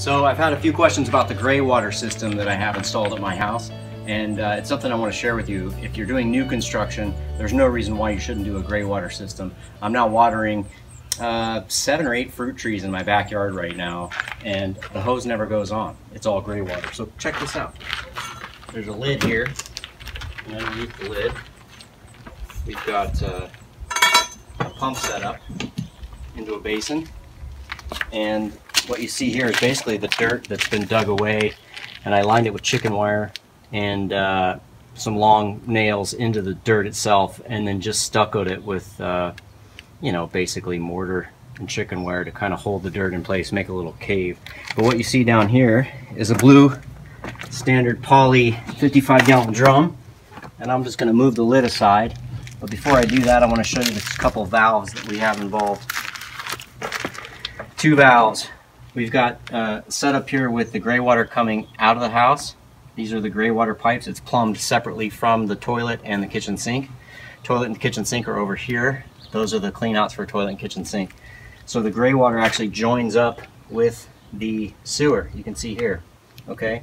So I've had a few questions about the gray water system that I have installed at my house and uh, it's something I want to share with you. If you're doing new construction, there's no reason why you shouldn't do a gray water system. I'm now watering uh, seven or eight fruit trees in my backyard right now and the hose never goes on. It's all gray water. So check this out. There's a lid here and underneath the lid we've got uh, a pump set up into a basin and what you see here is basically the dirt that's been dug away and I lined it with chicken wire and uh, some long nails into the dirt itself and then just stuccoed it with uh, you know basically mortar and chicken wire to kind of hold the dirt in place make a little cave. But what you see down here is a blue standard poly 55 gallon drum and I'm just going to move the lid aside. But before I do that I want to show you this couple valves that we have involved. Two valves we've got uh, set up here with the gray water coming out of the house these are the gray water pipes. It's plumbed separately from the toilet and the kitchen sink. Toilet and kitchen sink are over here. Those are the cleanouts for toilet and kitchen sink. So the gray water actually joins up with the sewer. You can see here, okay?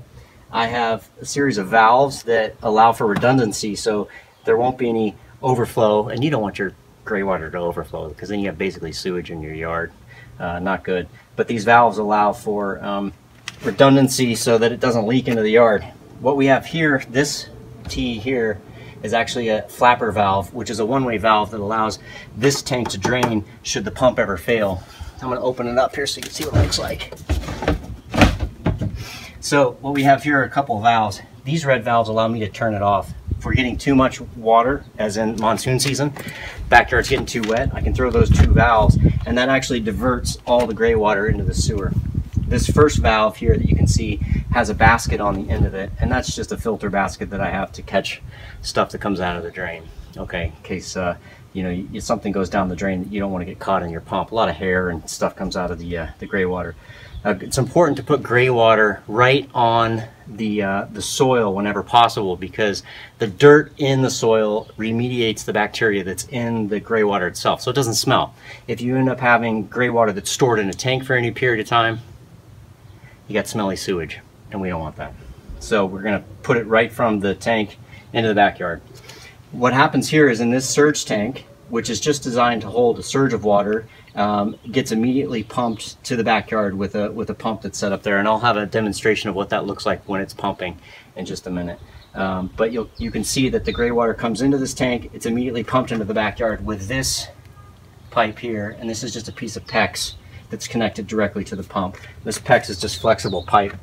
I have a series of valves that allow for redundancy so there won't be any overflow and you don't want your gray water to overflow because then you have basically sewage in your yard. Uh, not good. But these valves allow for um, redundancy so that it doesn't leak into the yard what we have here, this T here, is actually a flapper valve, which is a one-way valve that allows this tank to drain should the pump ever fail. I'm gonna open it up here so you can see what it looks like. So what we have here are a couple of valves. These red valves allow me to turn it off. If we're getting too much water, as in monsoon season, backyard's getting too wet, I can throw those two valves and that actually diverts all the gray water into the sewer. This first valve here that you can see has a basket on the end of it, and that's just a filter basket that I have to catch stuff that comes out of the drain. Okay, in case uh, you know you, something goes down the drain, you don't want to get caught in your pump. A lot of hair and stuff comes out of the uh, the gray water. Uh, it's important to put gray water right on the uh, the soil whenever possible because the dirt in the soil remediates the bacteria that's in the gray water itself, so it doesn't smell. If you end up having gray water that's stored in a tank for any period of time, you got smelly sewage and we don't want that. So we're gonna put it right from the tank into the backyard. What happens here is in this surge tank, which is just designed to hold a surge of water, um, gets immediately pumped to the backyard with a with a pump that's set up there, and I'll have a demonstration of what that looks like when it's pumping in just a minute. Um, but you you can see that the gray water comes into this tank, it's immediately pumped into the backyard with this pipe here, and this is just a piece of PEX that's connected directly to the pump. This PEX is just flexible pipe.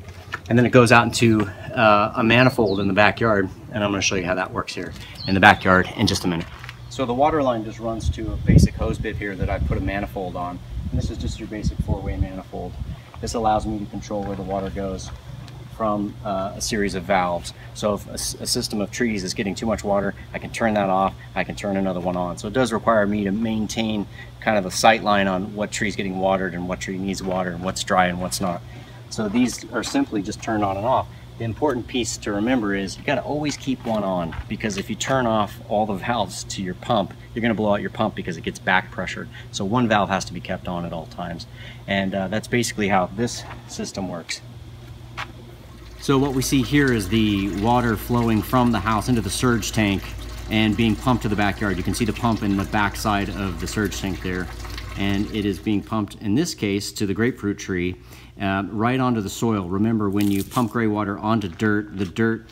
And then it goes out into uh, a manifold in the backyard. And I'm gonna show you how that works here in the backyard in just a minute. So the water line just runs to a basic hose bib here that I put a manifold on. And this is just your basic four-way manifold. This allows me to control where the water goes from uh, a series of valves. So if a, a, system of trees is getting too much water, I can turn that off, I can turn another one on. So it does require me to maintain kind of a sight line on what tree is getting watered and what tree needs water and what's dry and what's not. So these are simply just turned on and off. The important piece to remember is you got to always keep one on because if you turn off all the valves to your pump, you're going to blow out your pump because it gets back pressured. So one valve has to be kept on at all times. And uh, that's basically how this system works. So what we see here is the water flowing from the house into the surge tank and being pumped to the backyard. You can see the pump in the backside of the surge tank there. And it is being pumped, in this case, to the grapefruit tree, uh, right onto the soil. Remember, when you pump gray water onto dirt, the dirt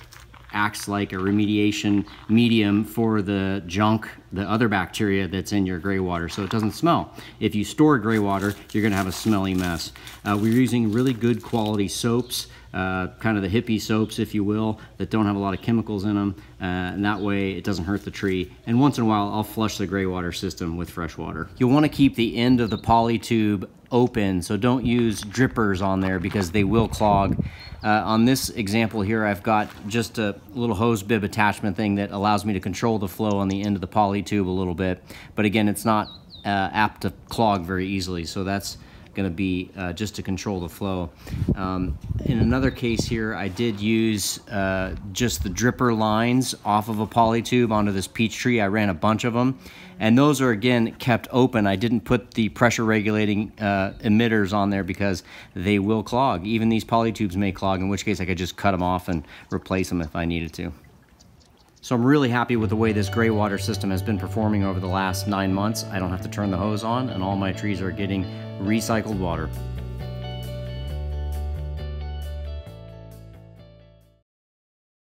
acts like a remediation medium for the junk, the other bacteria that's in your gray water, so it doesn't smell. If you store gray water, you're gonna have a smelly mess. Uh, we're using really good quality soaps, uh, kind of the hippie soaps, if you will, that don't have a lot of chemicals in them, uh, and that way it doesn't hurt the tree. And once in a while, I'll flush the gray water system with fresh water. You'll wanna keep the end of the poly tube open, so don't use drippers on there because they will clog. Uh, on this example here, I've got just a little hose bib attachment thing that allows me to control the flow on the end of the poly tube a little bit. But again, it's not uh, apt to clog very easily, so that's going to be uh, just to control the flow. Um, in another case here, I did use uh, just the dripper lines off of a poly tube onto this peach tree. I ran a bunch of them, and those are again kept open. I didn't put the pressure regulating uh, emitters on there because they will clog. Even these poly tubes may clog, in which case I could just cut them off and replace them if I needed to. So I'm really happy with the way this gray water system has been performing over the last nine months. I don't have to turn the hose on and all my trees are getting recycled water.